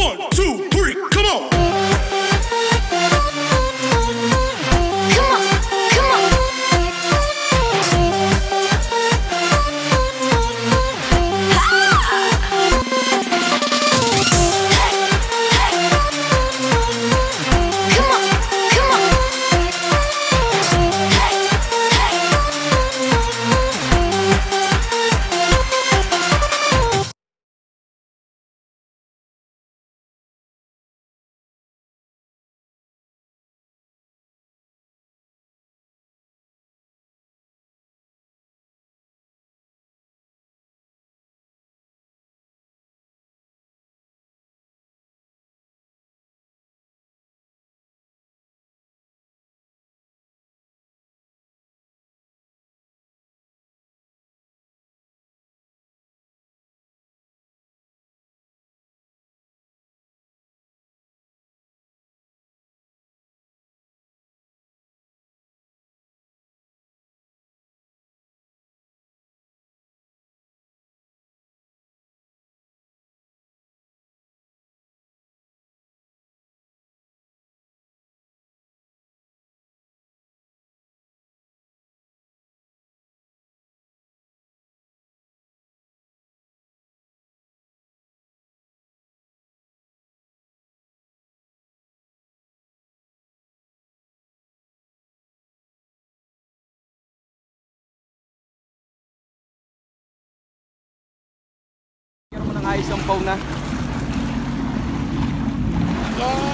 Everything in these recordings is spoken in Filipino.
One, two, Meron mo ng ayos ang pau na. Hi!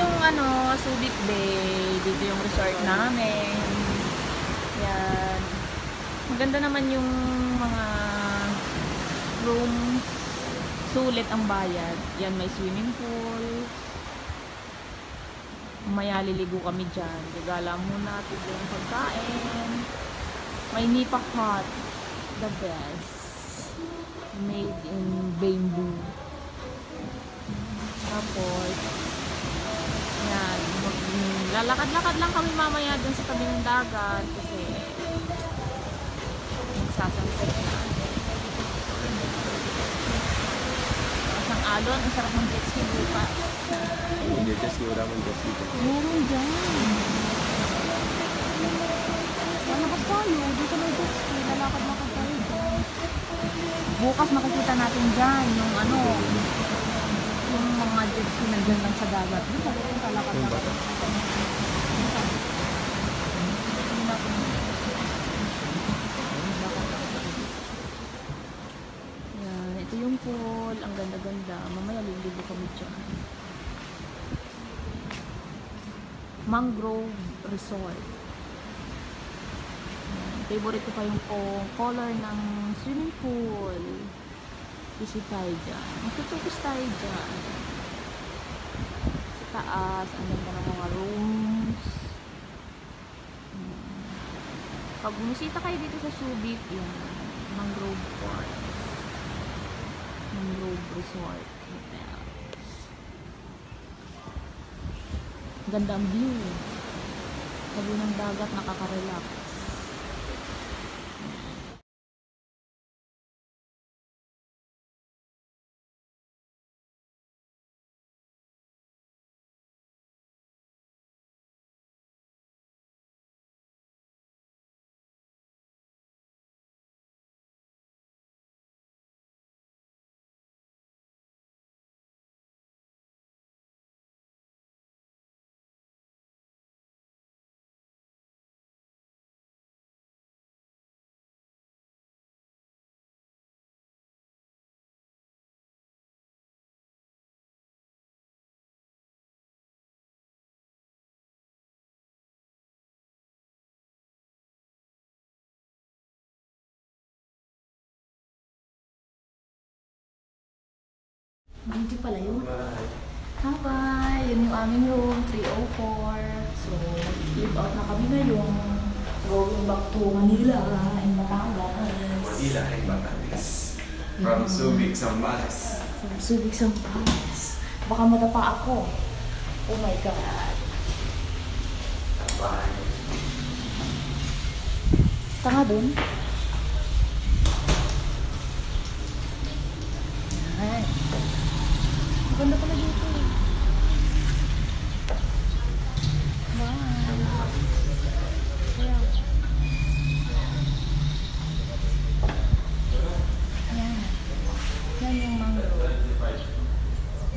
Yung ano, Subic Bay. Dito yung resort namin. Yan. Maganda naman yung mga rooms. Sulit ang bayad. Yan, may swimming pool. Maya liligo kami dyan. Gagala muna, tigil yung pagkain. May nipa hot. The best. Made in bamboo. Tapos, lalakad-lakad lang kami mamaya dun sa tabi ng dagat kasi magsasunset na. Isang alon, ang sarap ng jet ski bukas. Hindi, just wala man just dito. Meron dyan. Lalabas tayo. Dito may jet ski. Lalakad-lakad tayo dyan. Bukas makikita natin dyan yung ano, yung mga ski na dyan lang sa dagat. Dito talagang lalakad-lakad. Yan, ito yung pool. Ang ganda-ganda. Mamaya liligo kami dyan. Mangrove Resort. Yan, Favorite ko pa yung color ng swimming pool. Visit tayo dyan. Magtutukos tayo dyan. Sa taas, ang ganda ng mga rooms. Yan. Pag bumisita kayo dito sa Subic, yan, Mangrove Park. Mangrove Resort Hotel. Ganda ang view. Sabi ng dagat, nakaka-relax. Hindi pala yun. Hi! Yun yung aming room, 304. So, live out na kami ngayon. Going back to Manila and Batangas. Manila and Batangas. From Subic, Zambales. From Subic Sampalas. Baka madapa ako. Oh my God. Bye. Tanga dun. Yan. Maganda pala dito. eh. Wow. Yeah. Yan. Yan yung mangrove.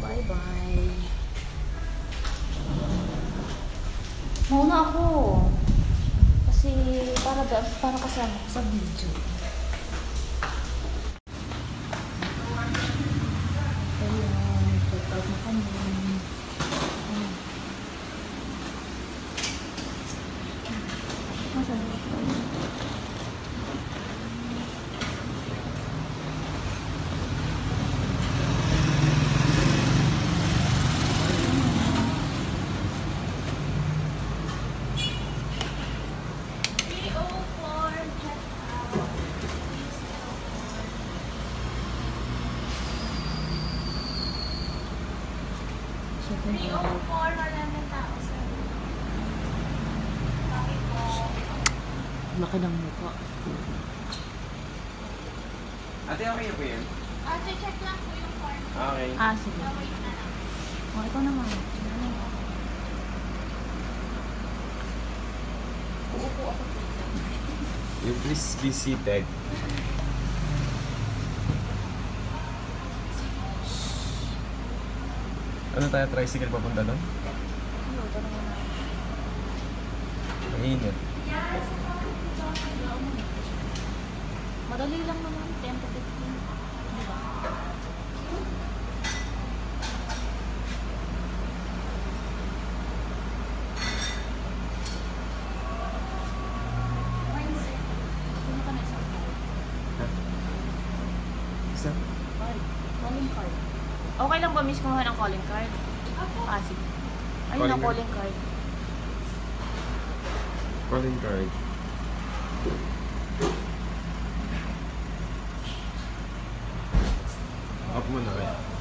Bye-bye. Mauna ako. Kasi para para kasama ko sa video. Ayan, check out na kami. Ayan. Nasaan ba ito? Second hour. Laki ng mukha. Ate, okay na po yun? check lang po yung form. Okay. Ah, sige. Oh, ikaw naman. Uupo ako. You please be seated. Ano tayo, tricycle papunta doon? Mainit. Madali lang naman. 10 to 15. Okay lang ba miss kumuha ng calling card? Ah, sige. Ayun Calling card. calling card. Calling card. Off mo na kaya.